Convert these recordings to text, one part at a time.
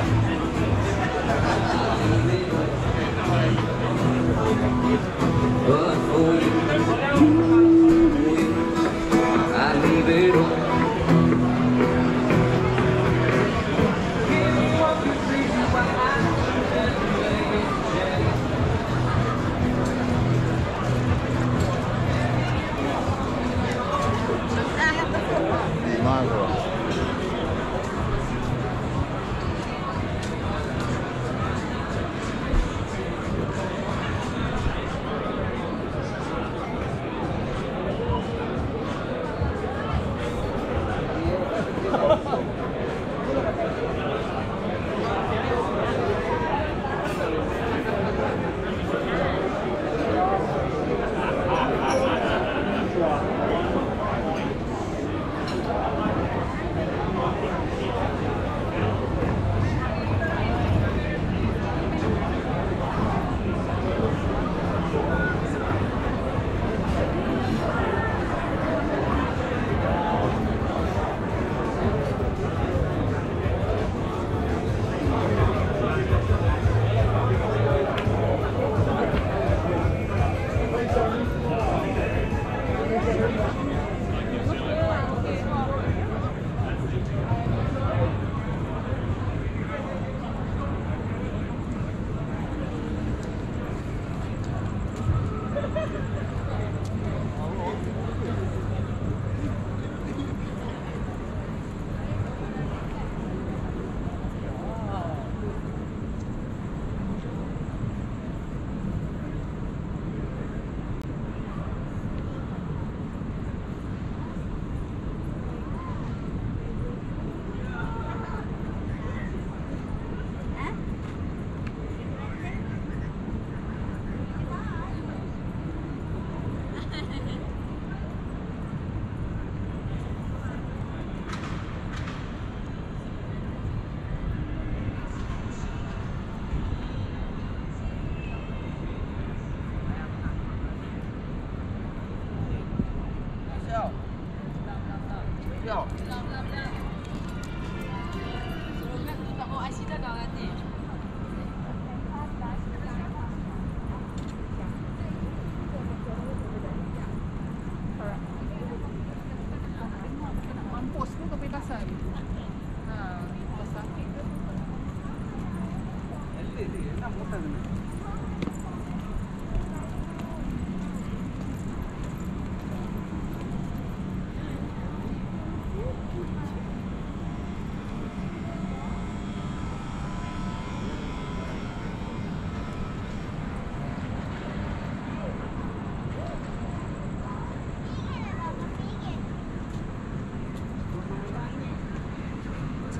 Washington.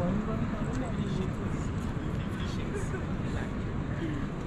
Thank you.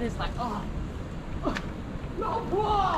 and it's like, oh, oh no blood!